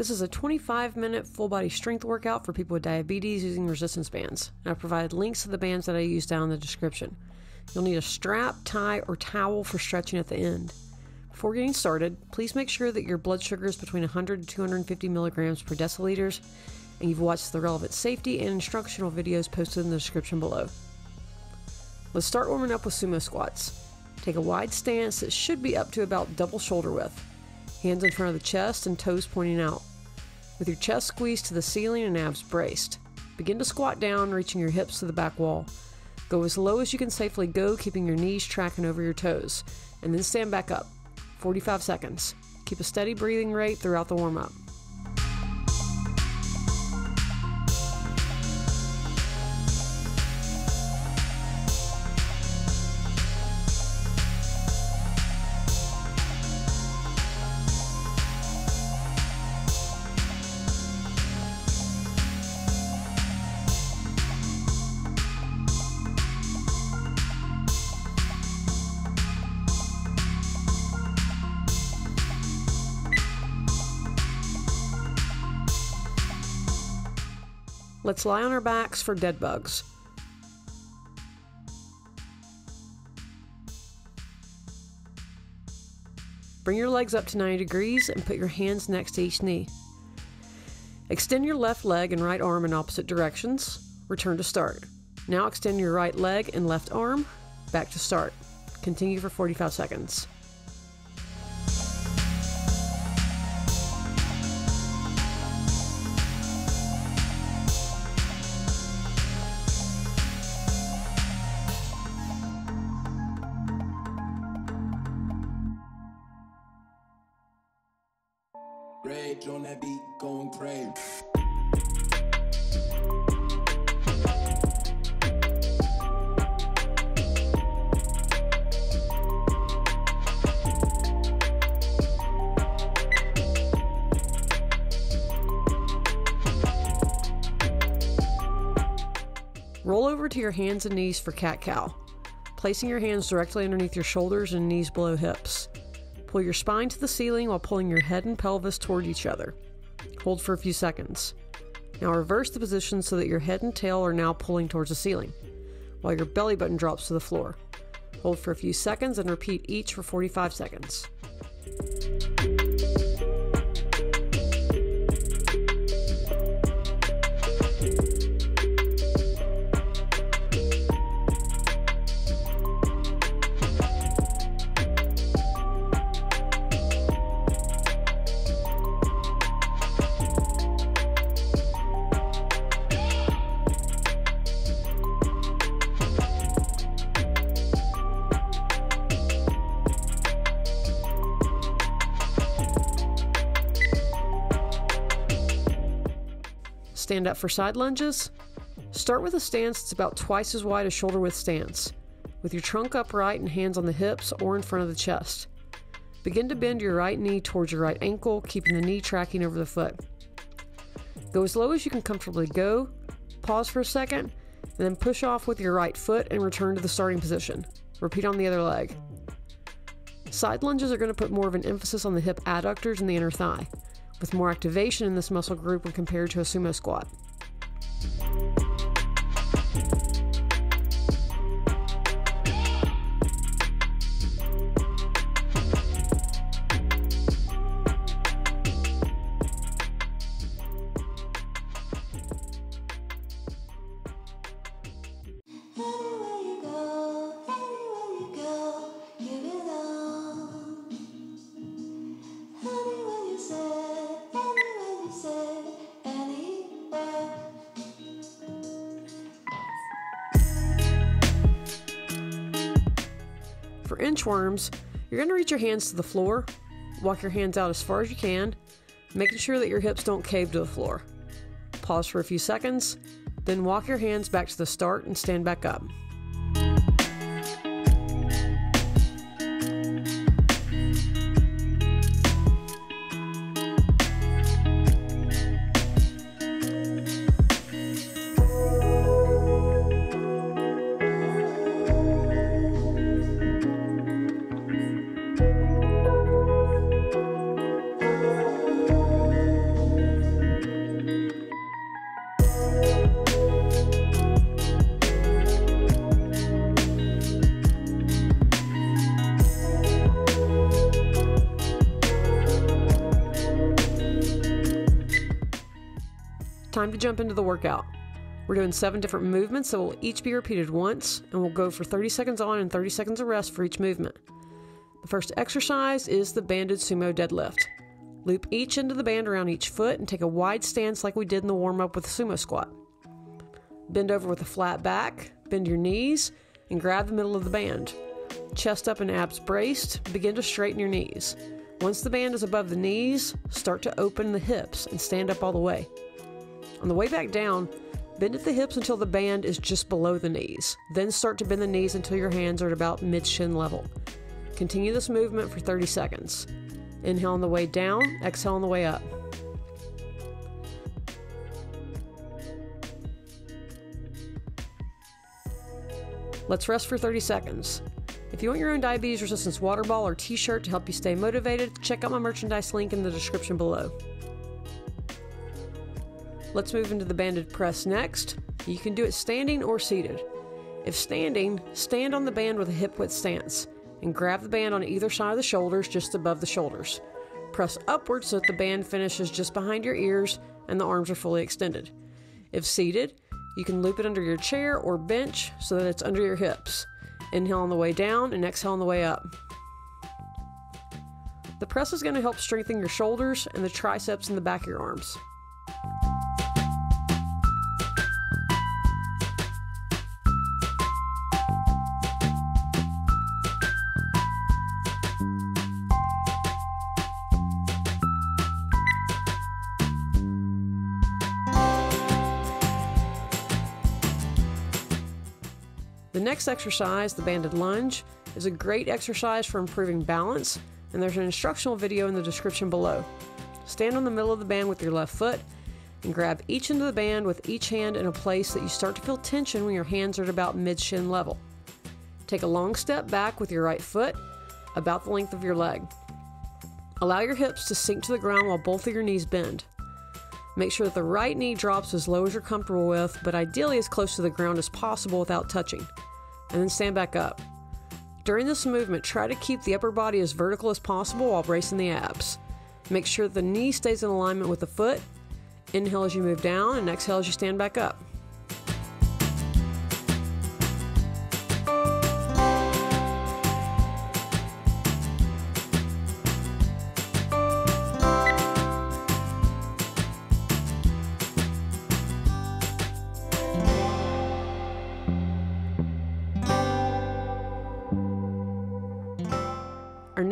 This is a 25 minute full body strength workout for people with diabetes using resistance bands. And I've provided links to the bands that I use down in the description. You'll need a strap, tie, or towel for stretching at the end. Before getting started, please make sure that your blood sugar is between 100 to 250 milligrams per deciliters, and you've watched the relevant safety and instructional videos posted in the description below. Let's start warming up with sumo squats. Take a wide stance that should be up to about double shoulder width, hands in front of the chest and toes pointing out. With your chest squeezed to the ceiling and abs braced, begin to squat down, reaching your hips to the back wall. Go as low as you can safely go, keeping your knees tracking over your toes, and then stand back up. 45 seconds. Keep a steady breathing rate throughout the warm up. Let's lie on our backs for dead bugs. Bring your legs up to 90 degrees and put your hands next to each knee. Extend your left leg and right arm in opposite directions. Return to start. Now extend your right leg and left arm. Back to start. Continue for 45 seconds. Roll over to your hands and knees for cat cow, placing your hands directly underneath your shoulders and knees below hips. Pull your spine to the ceiling while pulling your head and pelvis toward each other. Hold for a few seconds. Now reverse the position so that your head and tail are now pulling towards the ceiling, while your belly button drops to the floor. Hold for a few seconds and repeat each for 45 seconds. Stand up for side lunges. Start with a stance that's about twice as wide as shoulder width stance, with your trunk upright and hands on the hips or in front of the chest. Begin to bend your right knee towards your right ankle, keeping the knee tracking over the foot. Go as low as you can comfortably go, pause for a second, and then push off with your right foot and return to the starting position. Repeat on the other leg. Side lunges are going to put more of an emphasis on the hip adductors and the inner thigh, with more activation in this muscle group when compared to a sumo squat. Going to reach your hands to the floor, walk your hands out as far as you can, making sure that your hips don't cave to the floor. Pause for a few seconds, then walk your hands back to the start and stand back up. Time to jump into the workout. We're doing seven different movements that will each be repeated once, and we'll go for 30 seconds on and 30 seconds of rest for each movement. The first exercise is the banded sumo deadlift. Loop each end of the band around each foot and take a wide stance like we did in the warm up with the sumo squat. Bend over with a flat back, bend your knees, and grab the middle of the band. Chest up and abs braced, begin to straighten your knees. Once the band is above the knees, start to open the hips and stand up all the way. On the way back down, bend at the hips until the band is just below the knees. Then start to bend the knees until your hands are at about mid shin level. Continue this movement for 30 seconds. Inhale on the way down, exhale on the way up. Let's rest for 30 seconds. If you want your own diabetes resistance water ball or t shirt to help you stay motivated, check out my merchandise link in the description below. Let's move into the banded press next. You can do it standing or seated. If standing, stand on the band with a hip width stance and grab the band on either side of the shoulders just above the shoulders. Press upward so that the band finishes just behind your ears and the arms are fully extended. If seated, you can loop it under your chair or bench so that it's under your hips. Inhale on the way down and exhale on the way up. The press is going to help strengthen your shoulders and the triceps in the back of your arms. Next exercise, the banded lunge, is a great exercise for improving balance, and there's an instructional video in the description below. Stand on the middle of the band with your left foot and grab each end of the band with each hand in a place that you start to feel tension when your hands are at about mid shin level. Take a long step back with your right foot, about the length of your leg. Allow your hips to sink to the ground while both of your knees bend. Make sure that the right knee drops as low as you're comfortable with, but ideally as close to the ground as possible without touching. And then stand back up. During this movement, try to keep the upper body as vertical as possible while bracing the abs. Make sure the knee stays in alignment with the foot. Inhale as you move down, and exhale as you stand back up.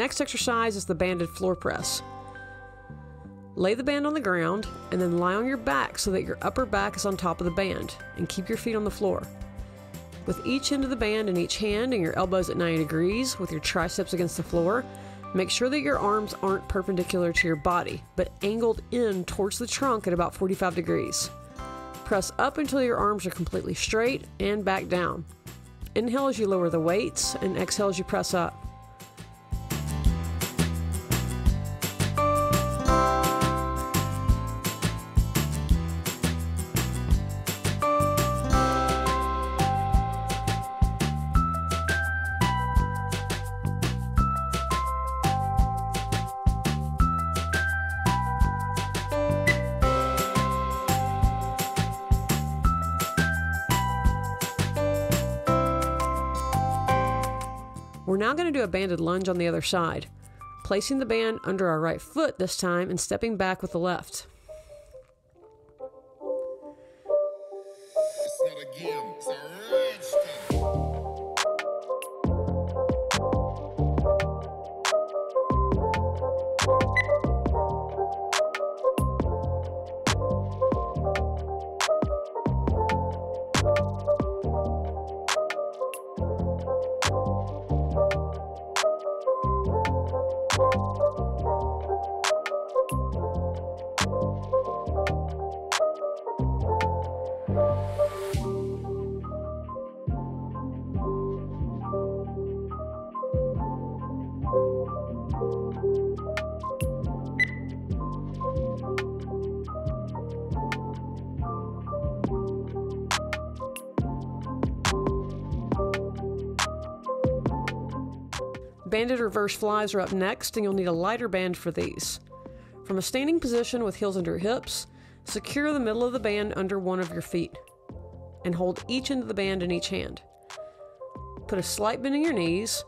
Next exercise is the banded floor press. Lay the band on the ground and then lie on your back so that your upper back is on top of the band and keep your feet on the floor. With each end of the band in each hand and your elbows at 90 degrees with your triceps against the floor, make sure that your arms aren't perpendicular to your body but angled in towards the trunk at about 45 degrees. Press up until your arms are completely straight and back down. Inhale as you lower the weights and exhale as you press up. We're now going to do a banded lunge on the other side, placing the band under our right foot this time and stepping back with the left. Banded reverse flies are up next, and you'll need a lighter band for these. From a standing position with heels under your hips, Secure the middle of the band under one of your feet and hold each end of the band in each hand. Put a slight bend in your knees.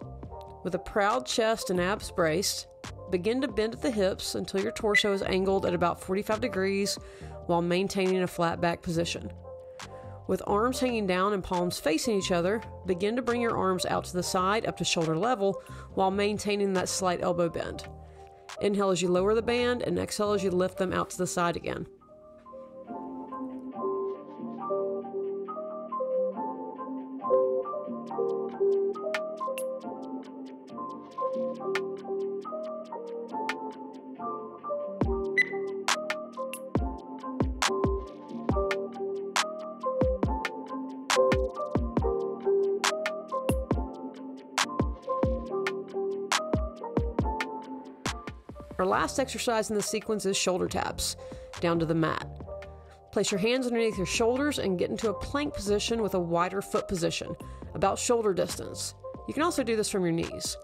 With a proud chest and abs braced, begin to bend at the hips until your torso is angled at about 45 degrees while maintaining a flat back position. With arms hanging down and palms facing each other, begin to bring your arms out to the side up to shoulder level while maintaining that slight elbow bend. Inhale as you lower the band, and exhale as you lift them out to the side again. Last exercise in the sequence is shoulder taps, down to the mat. Place your hands underneath your shoulders and get into a plank position with a wider foot position, about shoulder distance. You can also do this from your knees.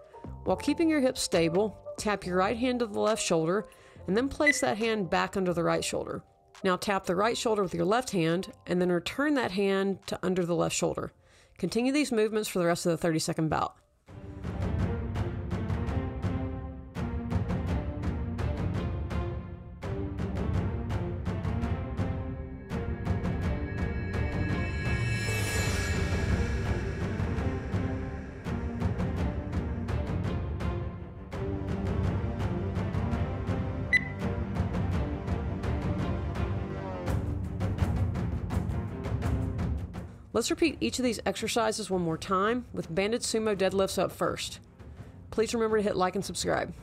While keeping your hips stable, tap your right hand to the left shoulder and then place that hand back under the right shoulder. Now tap the right shoulder with your left hand and then return that hand to under the left shoulder. Continue these movements for the rest of the 30 second bout. Let's repeat each of these exercises one more time with banded sumo deadlifts up first. Please remember to hit like and subscribe.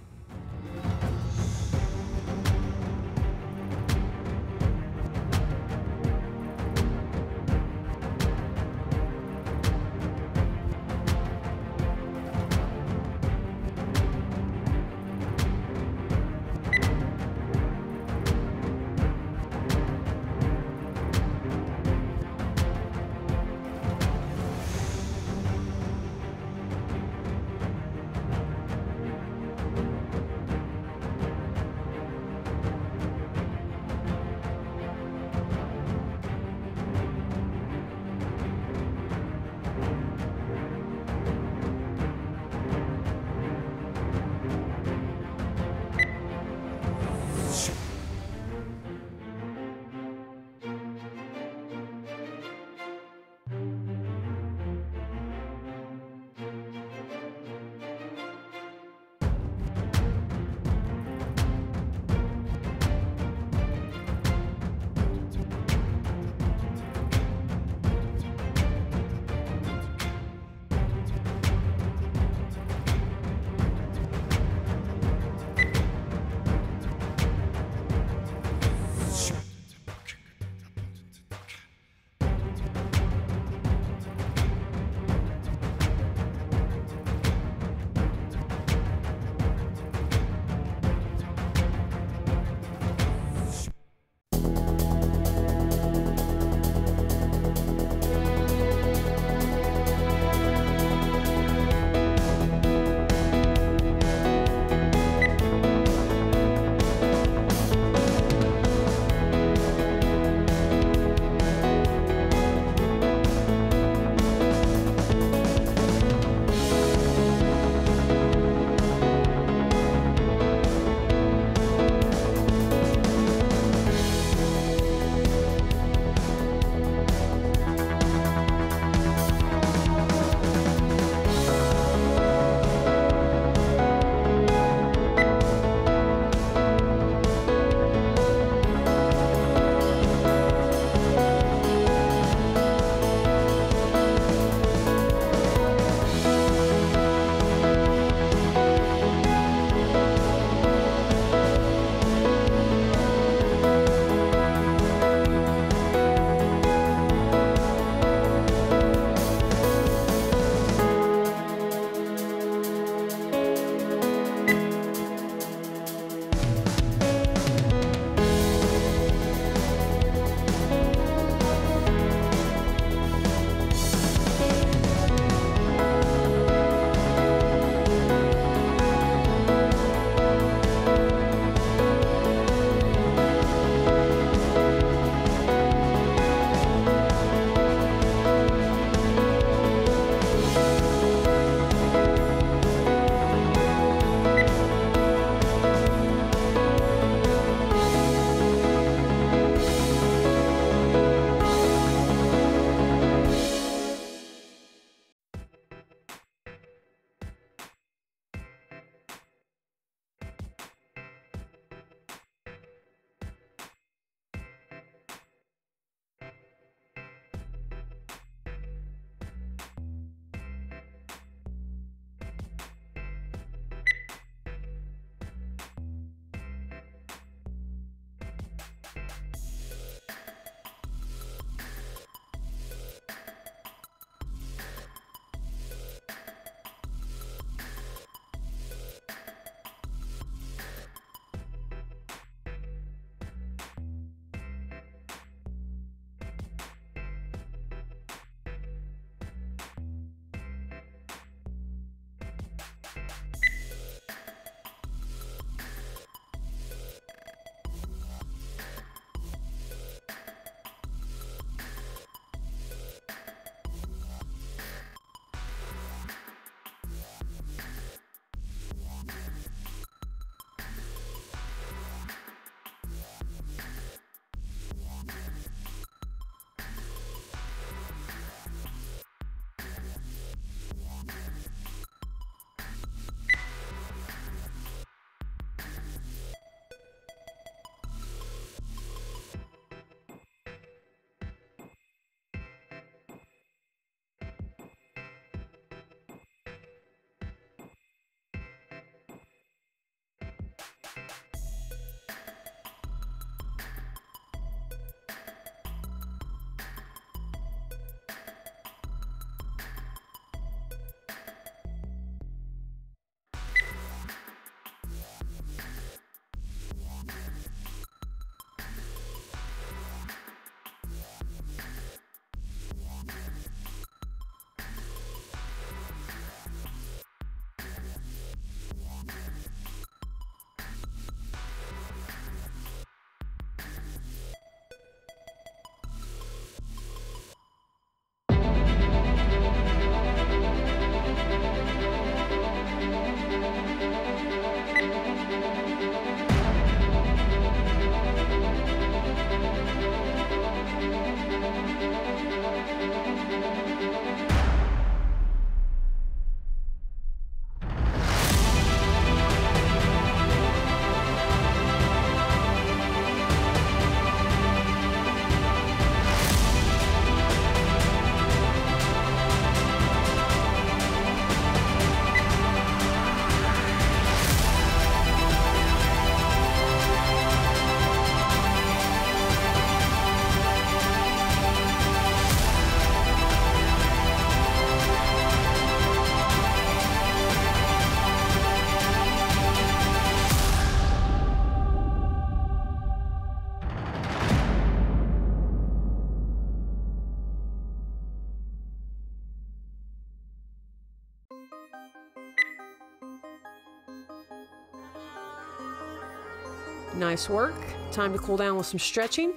Nice work. Time to cool down with some stretching.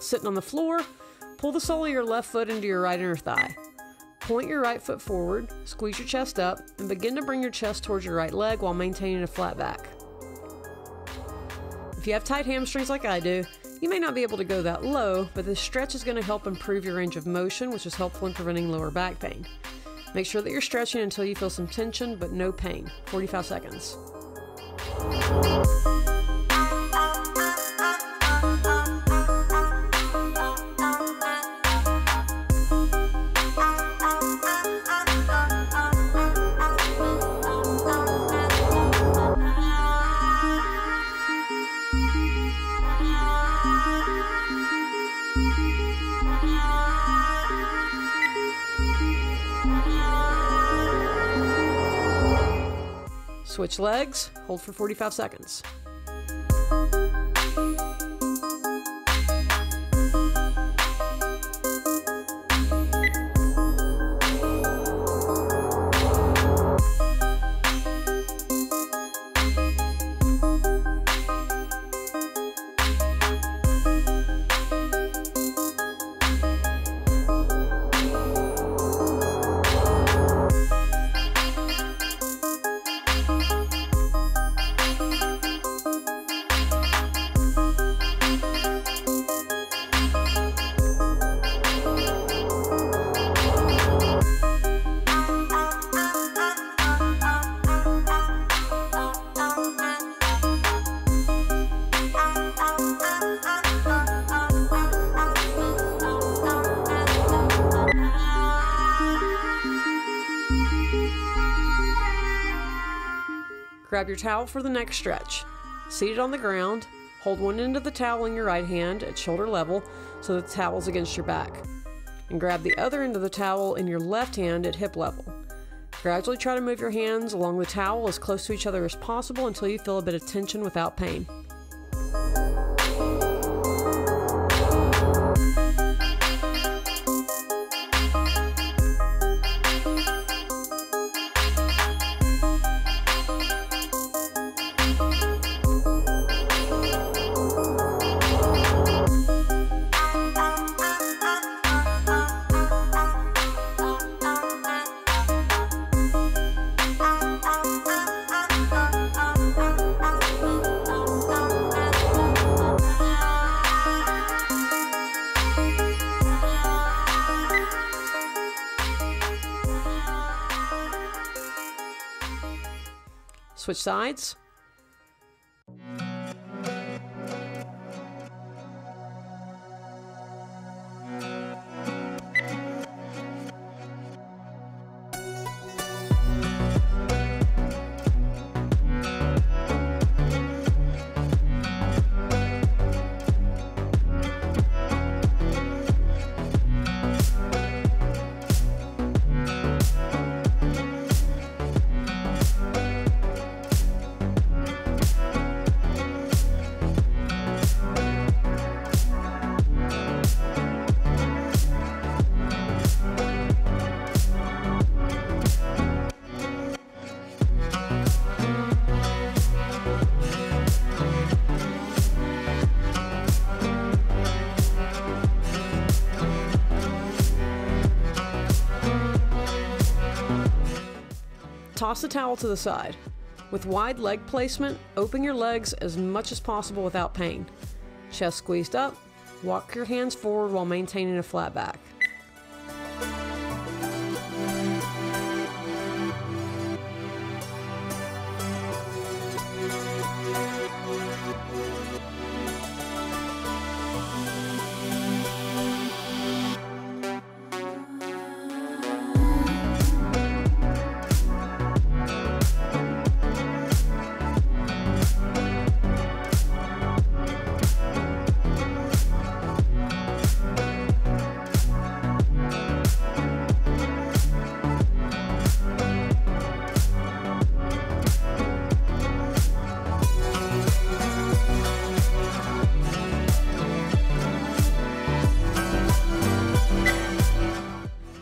Sitting on the floor, pull the sole of your left foot into your right inner thigh. Point your right foot forward, squeeze your chest up, and begin to bring your chest towards your right leg while maintaining a flat back. If you have tight hamstrings like I do, you may not be able to go that low, but this stretch is going to help improve your range of motion, which is helpful in preventing lower back pain. Make sure that you're stretching until you feel some tension but no pain. 45 seconds. Switch legs, hold for 45 seconds. Grab your towel for the next stretch. Seated on the ground, hold one end of the towel in your right hand at shoulder level so the towel is against your back. And grab the other end of the towel in your left hand at hip level. Gradually try to move your hands along the towel as close to each other as possible until you feel a bit of tension without pain. Switch sides. Toss the towel to the side. With wide leg placement, open your legs as much as possible without pain. Chest squeezed up, walk your hands forward while maintaining a flat back.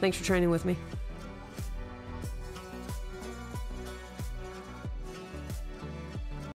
Thanks for training with me.